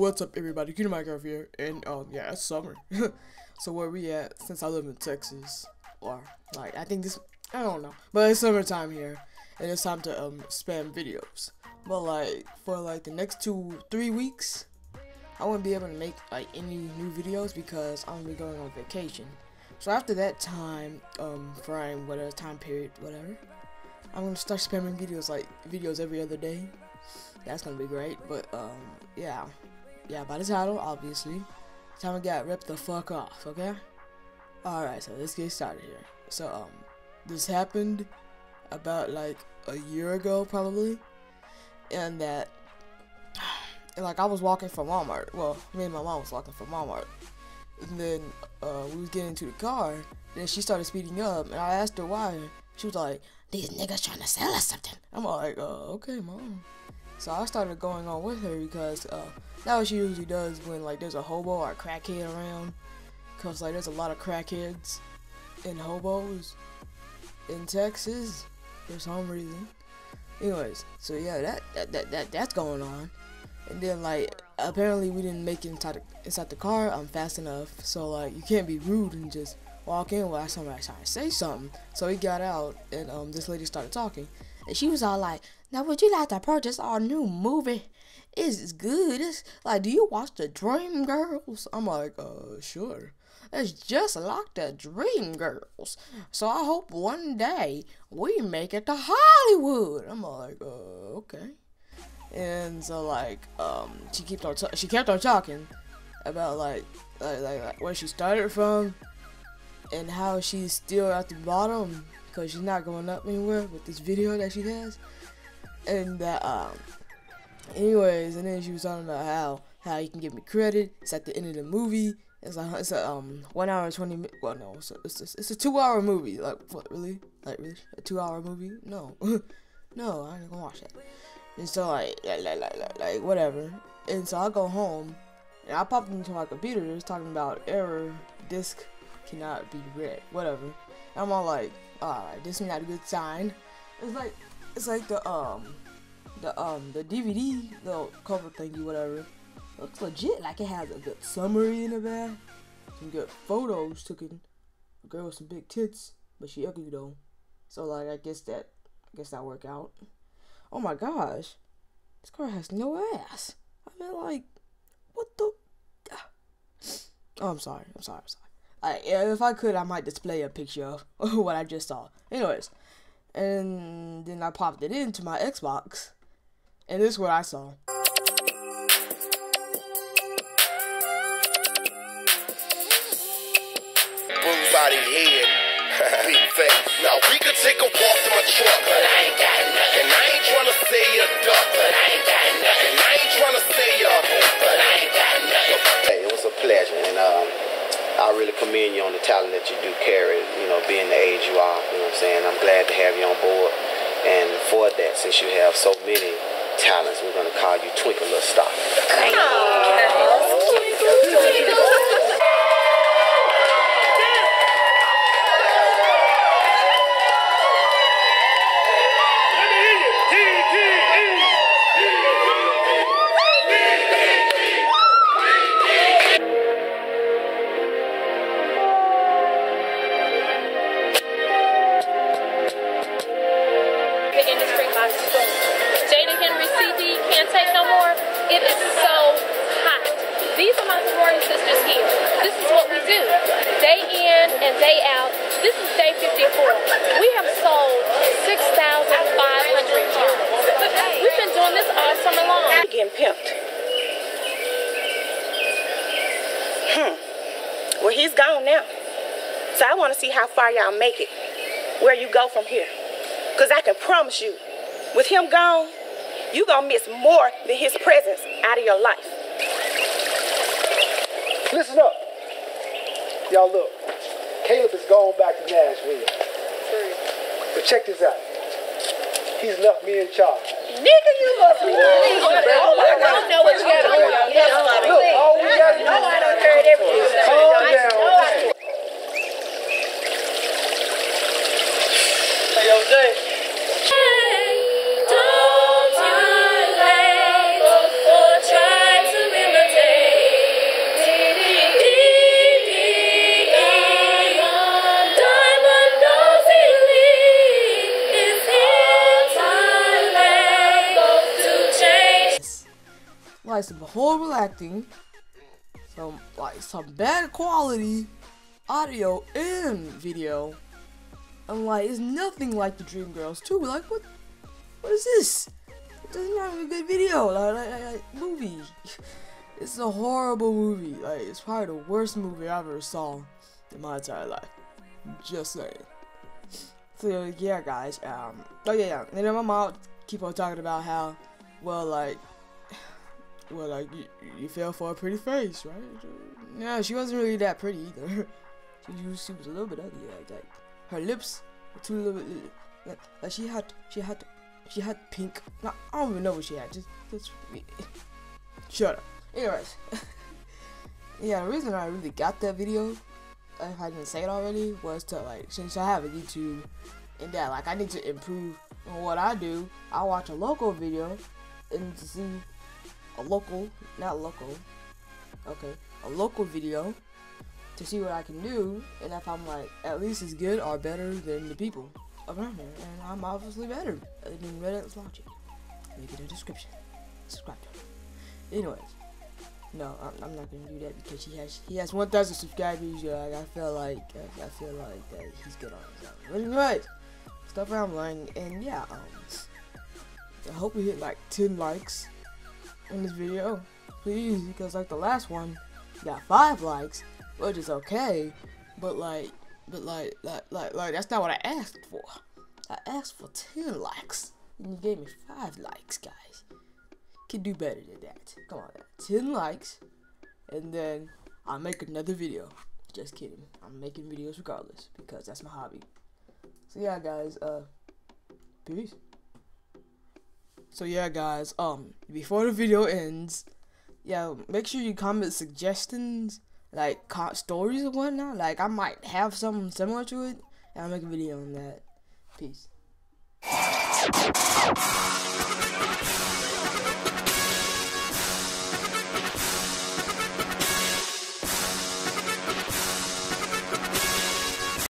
What's up, everybody? Key2Minecraft here, and um, yeah, it's summer. so where we at? Since I live in Texas, or like I think this, I don't know, but it's summertime here, and it's time to um spam videos. But like for like the next two, three weeks, I won't be able to make like any new videos because I'm gonna be going on vacation. So after that time, um, for whatever time period, whatever, I'm gonna start spamming videos like videos every other day. That's gonna be great. But um, yeah yeah, by the title, obviously. Time to get ripped the fuck off, okay? Alright, so let's get started here. So, um, this happened about like a year ago, probably. And that, and, like, I was walking from Walmart. Well, me and my mom was walking from Walmart. And then, uh, we was getting into the car. Then she started speeding up, and I asked her why. She was like, these niggas trying to sell us something. I'm like, uh, okay, mom. So I started going on with her because uh, that's what she usually does when like there's a hobo or a crackhead around. Cause like there's a lot of crackheads and hobos in Texas for some reason. Anyways, so yeah, that that that, that that's going on. And then like apparently we didn't make it inside the, inside the car. Fast enough, so like you can't be rude and just walk in while somebody's trying to say something. So he got out, and um this lady started talking, and she was all like, now, would you like to purchase our new movie? It's good. It's like, do you watch the Dreamgirls? I'm like, uh, sure. It's just like the Dreamgirls. So I hope one day we make it to Hollywood. I'm like, uh, okay. And so like, um, she kept on she kept on talking about like, like, like, like where she started from and how she's still at the bottom because she's not going up anywhere with this video that she has. And that um anyways and then she was talking about how how you can give me credit. It's at the end of the movie. It's like it's a um one hour 20 minutes well no it's a, it's a, it's a two hour movie. Like what really? Like really? A two hour movie? No. No i ain't gonna watch that. And so like like, like like like whatever. And so i go home and i popped into my computer it's talking about error disk cannot be read whatever i'm all like all right this is not a good sign. It's like it's like the um the um the DVD the cover thingy whatever. Looks legit like it has a good summary in the back. Some good photos taken a girl with some big tits but she ugly though. So like I guess that I guess that work out. Oh my gosh. This girl has no ass. I mean like what the oh I'm sorry. I'm sorry. I'm sorry I, if I could I might display a picture of what I just saw anyways and then I popped it into my Xbox, and this is what I saw. head, big. Now we could take a walk my truck, but I ain't got nothing. I ain't say a duck, but I ain't got nothing. I ain't say a really commend you on the talent that you do carry, you know, being the age you are, you know what I'm saying? I'm glad to have you on board. And for that, since you have so many talents, we're going to call you Twinkle Little Star. And day out. This is day 54. We have sold 6,500 units. We've been doing this all summer long. Getting pimped. Hmm. Well, he's gone now. So I want to see how far y'all make it. Where you go from here. Because I can promise you, with him gone, you going to miss more than his presence out of your life. Listen up. Y'all look. Caleb is going back to Nashville. But check this out. He's left me in charge. Nigga, you must be I like some horrible acting, some like some bad quality audio and video, and like it's nothing like the Dreamgirls 2. Like what? What is this? It doesn't have a good video, like, like, like, like movie. It's a horrible movie. Like it's probably the worst movie I ever saw in my entire life. Just saying. So yeah, guys. Um. Oh yeah, yeah. And then my mom keep on talking about how, well, like, well, like you, you fell for a pretty face, right? Yeah, she wasn't really that pretty either. she, was, she was a little bit ugly. Like, like her lips were too little bit. Like, like she had, she had, she had pink. No, I don't even know what she had. Just, just shut up. Anyways, yeah, the reason I really got that video, if I didn't say it already, was to like since I have a YouTube, and that like I need to improve on what I do. I watch a local video, and to see a local, not local, okay, a local video to see what I can do, and if I'm like at least as good or better than the people around here, and I'm obviously better than Reddit's logic. Link in the description. Subscribe to it. Anyways. No, I'm, I'm, not gonna do that because he has he has 1,000 subscribers. Yeah, like, I feel like I, I, feel like that he's good on his own. But anyways, stuff I'm and yeah, um, I hope we hit like 10 likes in this video, please, because like the last one got five likes, which is okay, but like, but like, like, like, like that's not what I asked for. I asked for 10 likes, and you gave me five likes, guys can do better than that. Come on, 10 likes, and then I'll make another video. Just kidding. I'm making videos regardless because that's my hobby. So yeah, guys. Uh, peace. So yeah, guys. Um, before the video ends, yeah, make sure you comment suggestions, like stories and whatnot. Like I might have something similar to it, and I'll make a video on that. Peace.